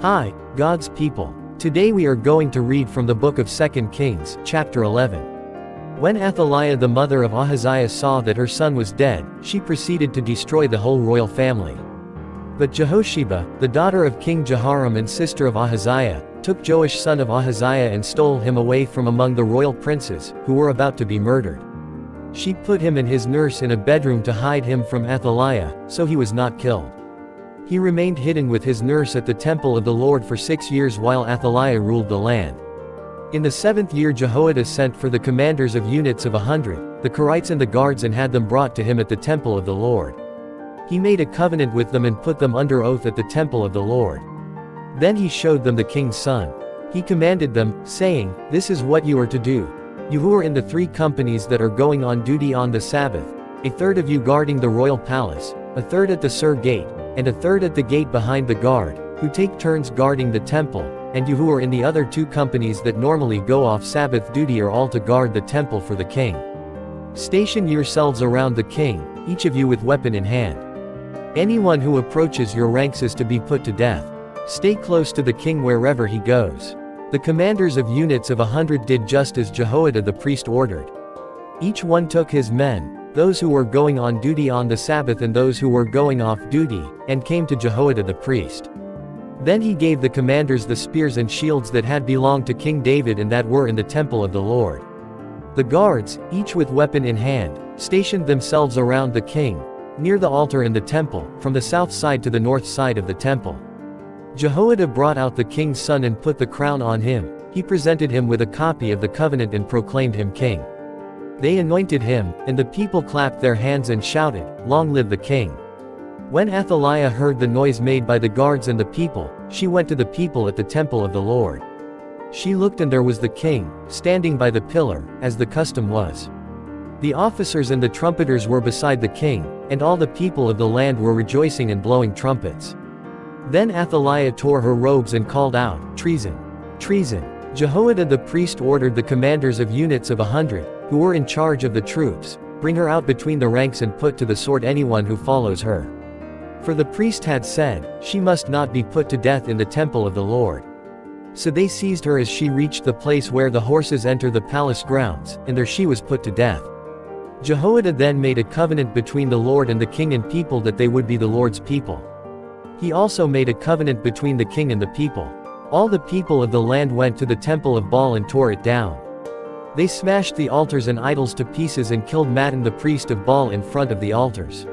Hi, God's people. Today we are going to read from the book of 2 Kings, chapter 11. When Athaliah the mother of Ahaziah saw that her son was dead, she proceeded to destroy the whole royal family. But Jehosheba, the daughter of King Jehoram and sister of Ahaziah, took Joash son of Ahaziah and stole him away from among the royal princes, who were about to be murdered. She put him and his nurse in a bedroom to hide him from Athaliah, so he was not killed. He remained hidden with his nurse at the temple of the Lord for six years while Athaliah ruled the land. In the seventh year Jehoiada sent for the commanders of units of a hundred, the Carites and the guards and had them brought to him at the temple of the Lord. He made a covenant with them and put them under oath at the temple of the Lord. Then he showed them the king's son. He commanded them, saying, This is what you are to do. You who are in the three companies that are going on duty on the Sabbath, a third of you guarding the royal palace, a third at the Sur gate, and a third at the gate behind the guard, who take turns guarding the temple, and you who are in the other two companies that normally go off Sabbath duty are all to guard the temple for the king. Station yourselves around the king, each of you with weapon in hand. Anyone who approaches your ranks is to be put to death. Stay close to the king wherever he goes. The commanders of units of a hundred did just as Jehoiada the priest ordered. Each one took his men, those who were going on duty on the Sabbath and those who were going off duty, and came to Jehoiada the priest. Then he gave the commanders the spears and shields that had belonged to King David and that were in the temple of the Lord. The guards, each with weapon in hand, stationed themselves around the king, near the altar in the temple, from the south side to the north side of the temple. Jehoiada brought out the king's son and put the crown on him, he presented him with a copy of the covenant and proclaimed him king. They anointed him, and the people clapped their hands and shouted, Long live the king! When Athaliah heard the noise made by the guards and the people, she went to the people at the temple of the Lord. She looked and there was the king, standing by the pillar, as the custom was. The officers and the trumpeters were beside the king, and all the people of the land were rejoicing and blowing trumpets. Then Athaliah tore her robes and called out, Treason! Treason! Jehoiada the priest ordered the commanders of units of a hundred, who were in charge of the troops, bring her out between the ranks and put to the sword anyone who follows her. For the priest had said, she must not be put to death in the temple of the Lord. So they seized her as she reached the place where the horses enter the palace grounds, and there she was put to death. Jehoiada then made a covenant between the Lord and the king and people that they would be the Lord's people. He also made a covenant between the king and the people. All the people of the land went to the temple of Baal and tore it down. They smashed the altars and idols to pieces and killed Mattan the priest of Baal in front of the altars.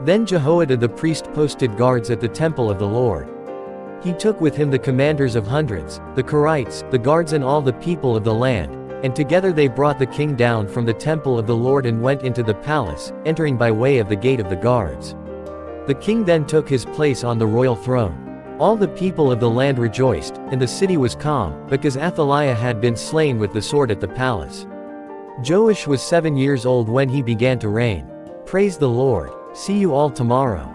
Then Jehoiada the priest posted guards at the temple of the Lord. He took with him the commanders of hundreds, the Carites, the guards and all the people of the land, and together they brought the king down from the temple of the Lord and went into the palace, entering by way of the gate of the guards. The king then took his place on the royal throne. All the people of the land rejoiced, and the city was calm, because Athaliah had been slain with the sword at the palace. Joash was seven years old when he began to reign. Praise the Lord. See you all tomorrow.